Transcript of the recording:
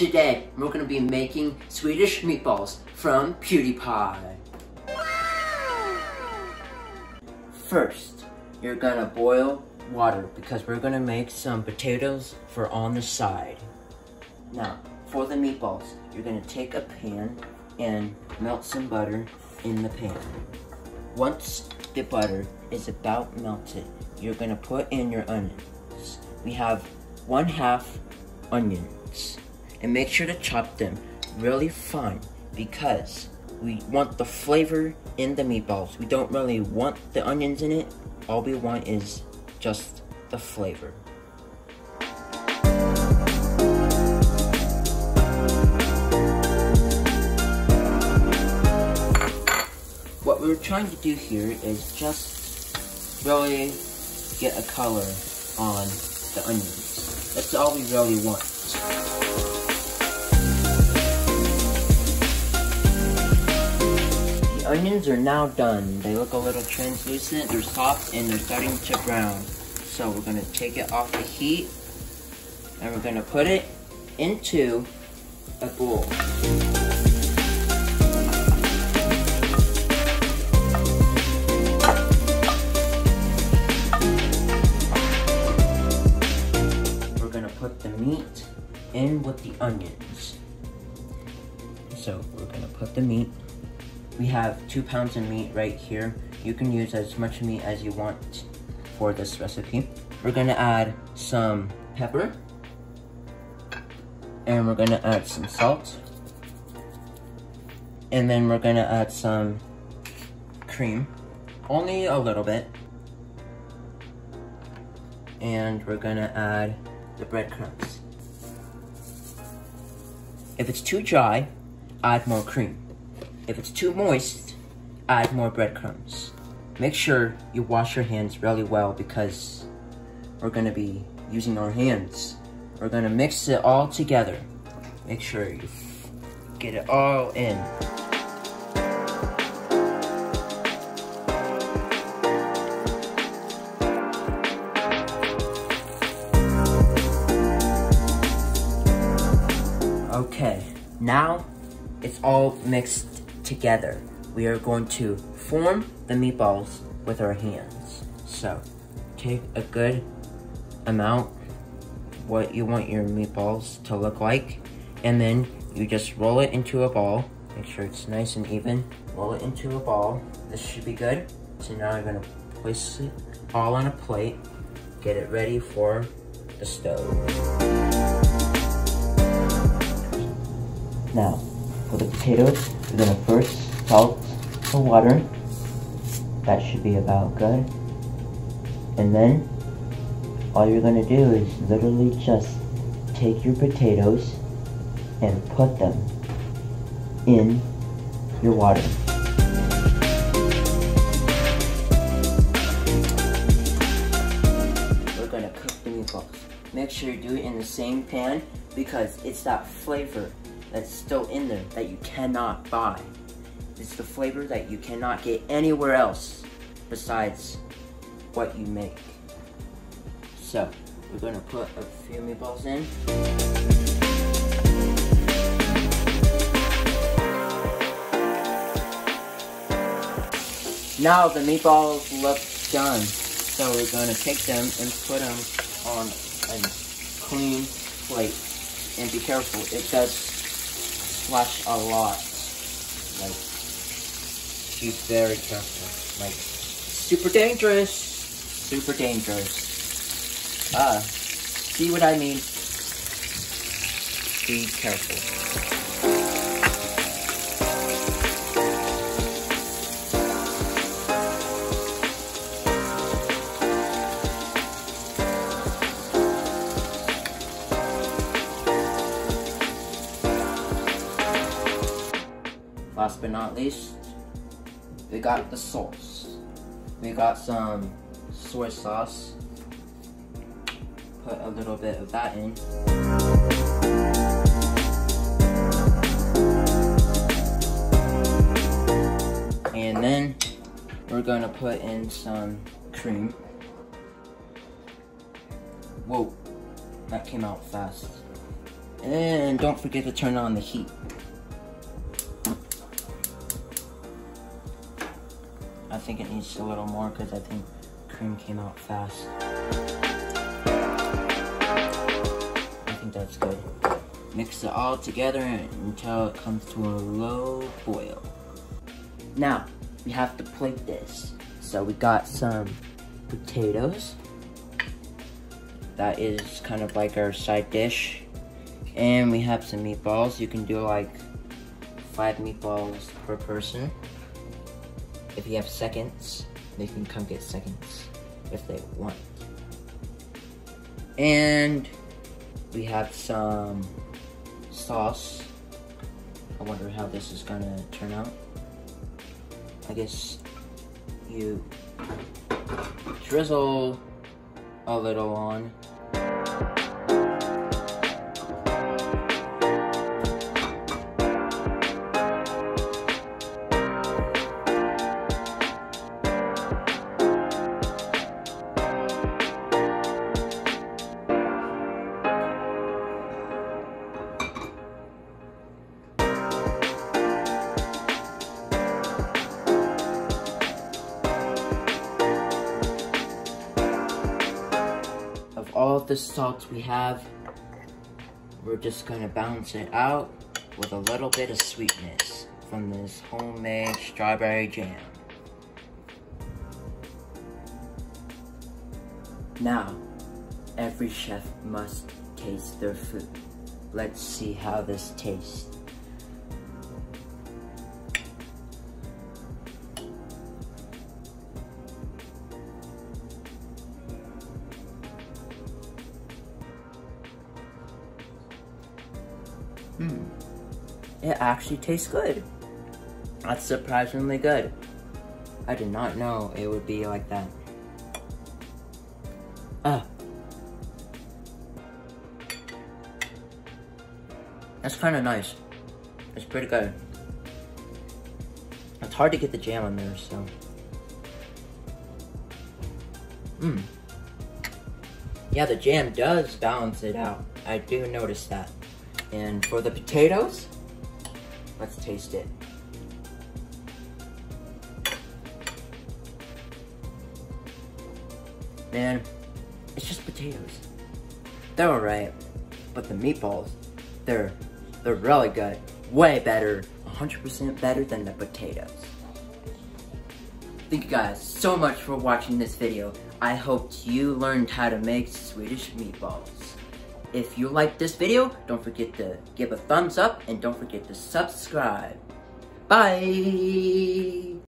Today, we're going to be making Swedish meatballs from PewDiePie. First, you're going to boil water because we're going to make some potatoes for on the side. Now, for the meatballs, you're going to take a pan and melt some butter in the pan. Once the butter is about melted, you're going to put in your onions. We have one half onions and make sure to chop them really fine because we want the flavor in the meatballs. We don't really want the onions in it. All we want is just the flavor. What we're trying to do here is just really get a color on the onions. That's all we really want. Onions are now done. They look a little translucent, they're soft, and they're starting to brown. So we're gonna take it off the heat, and we're gonna put it into a bowl. We're gonna put the meat in with the onions. So we're gonna put the meat. We have two pounds of meat right here. You can use as much meat as you want for this recipe. We're gonna add some pepper. And we're gonna add some salt. And then we're gonna add some cream. Only a little bit. And we're gonna add the breadcrumbs. If it's too dry, add more cream. If it's too moist, add more breadcrumbs. Make sure you wash your hands really well because we're gonna be using our hands. We're gonna mix it all together. Make sure you get it all in. Okay, now it's all mixed together. We are going to form the meatballs with our hands. So, take a good amount what you want your meatballs to look like and then you just roll it into a ball. Make sure it's nice and even. Roll it into a ball. This should be good. So now I'm gonna place it all on a plate. Get it ready for the stove. Now, for the potatoes, we're gonna first salt the water. That should be about good. And then, all you're gonna do is literally just take your potatoes and put them in your water. We're gonna cook the meatballs. Make sure you do it in the same pan because it's that flavor that's still in there that you cannot buy. It's the flavor that you cannot get anywhere else besides what you make. So, we're gonna put a few meatballs in. Now the meatballs look done. So we're gonna take them and put them on a clean plate. And be careful, it does splash a lot. Like, be very careful. Like, super dangerous. Super dangerous. Ah, see what I mean? Be careful. Last but not least, we got the sauce. We got some soy sauce. Put a little bit of that in. And then we're gonna put in some cream. Whoa, that came out fast. And don't forget to turn on the heat. I think it needs a little more because I think cream came out fast. I think that's good. Mix it all together until it comes to a low boil. Now, we have to plate this. So we got some potatoes. That is kind of like our side dish. And we have some meatballs. You can do like five meatballs per person. If you have seconds, they can come get seconds if they want. And we have some sauce. I wonder how this is gonna turn out. I guess you drizzle a little on the salt we have, we're just gonna balance it out with a little bit of sweetness from this homemade strawberry jam. Now, every chef must taste their food. Let's see how this tastes. Hmm. It actually tastes good. That's surprisingly good. I did not know it would be like that. That's kind of nice. It's pretty good. It's hard to get the jam on there, so. Mmm. Yeah, the jam does balance it out. I do notice that. And for the potatoes, let's taste it. Man, it's just potatoes. They're alright, but the meatballs, they're, they're really good. Way better, 100% better than the potatoes. Thank you guys so much for watching this video. I hope you learned how to make Swedish meatballs. If you liked this video, don't forget to give a thumbs up and don't forget to subscribe. Bye!